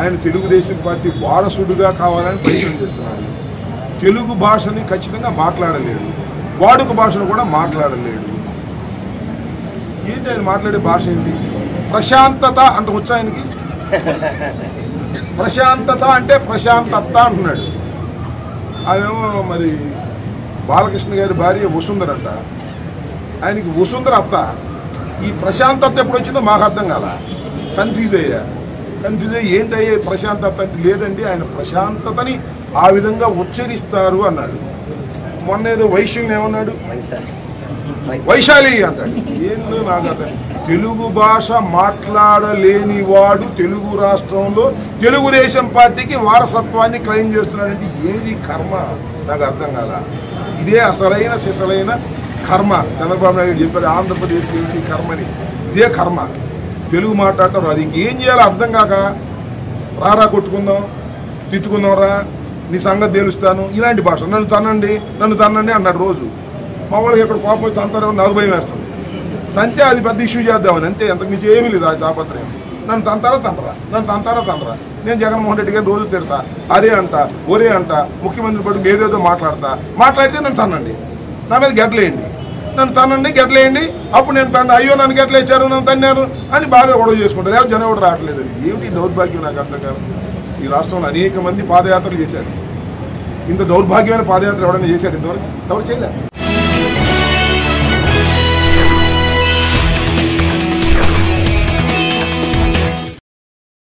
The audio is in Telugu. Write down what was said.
ఆయన తెలుగుదేశం పార్టీ వారసుడుగా కావాలని ప్రయత్నం చేస్తున్నాడు తెలుగు భాషని ఖచ్చితంగా మాట్లాడలేడు. వాడుక భాషను కూడా మాట్లాడలేడు. ఏంటి ఆయన మాట్లాడే భాష ఏంటి? ప్రశాంతత అంత వచ్చా ఆయనకి? ప్రశాంతత అంటే ప్రశాంతత అంటున్నాడు. అదేమో మరి బాలకృష్ణ గారి భార్య వసుంధర ఆయనకి వసుంధర అత్త. ఈ ప్రశాంతత ఎప్పుడు వచ్చిందో మాకు అర్థం కాల. కన్ఫ్యూజ్ అయ్యా. కన్ఫ్యూజ్ అయ్యి ఏంటయ్యే ప్రశాంతత? అంటే లేదండి ఆయన ప్రశాంతతని ఆ విధంగా ఉచ్చరిస్తారు అన్నాడు. మొన్న ఏదో వైశ్యం ఏమన్నాడు? వైశాలి. అంటాడు. ఏందో నాకు అర్థం. తెలుగు భాష మాట్లాడలేని వాడు తెలుగు రాష్ట్రంలో తెలుగుదేశం పార్టీకి వారసత్వాన్ని క్లెయిమ్ చేస్తున్నాడంటే ఏది కర్మ? నాకు అర్థం కాల. ఇదే అసలైన సిసలైన కర్మ. చంద్రబాబు నాయుడు చెప్పాడు ఆంధ్రప్రదేశ్ కర్మని? ఇదే కర్మ. తెలుగు మాట్లాడటం రాదు. ఇంకేం చేయాలో అర్థం కాక రారా కొట్టుకుందాం తిట్టుకుందాం రా నీ సంగతి తేలుస్తాను. ఇలాంటి భాష. నన్ను తనండి నన్ను తనండి అన్నాడు రోజు. మా వాళ్ళకి ఇక్కడ కోపం వచ్చి అంటారో నాకు భయం వేస్తుంది. తంతే అది పెద్ద ఇష్యూ చేద్దామని. అంతే అంతకు మించి ఏమీ లేదు ఆ తాపత్రయం. నన్ను తంతారా తంటరా నన్ను తంతారా తంటరా నేను జగన్మోహన్ రెడ్డి గారిని రోజు తిడతా. అరే అంట ఒరే అంట ముఖ్యమంత్రి పట్టు ఏదేదో మాట్లాడతా. మాట్లాడితే నన్ను తనండి నా మీద గడ్డలేయండి. నన్ను తనండి గెట్లేయండి. అప్పుడు నేను పెద్ద అయ్యో నన్ను గెట్లేసారు నన్ను తన్నారు అని బాగా గొడవ చేసుకుంటారు. లేకపోతే జనం కూడా రావట్లేదు. ఏమిటి ఈ దౌర్భాగ్యం నాకు అర్థం కాదు. ఈ రాష్ట్రంలో అనేక మంది పాదయాత్రలు చేశారు. ఇంత దౌర్భాగ్యమైన పాదయాత్ర ఎవరైనా చేశాడు ఇంతవరకు? ఎవరు చేయలేదు?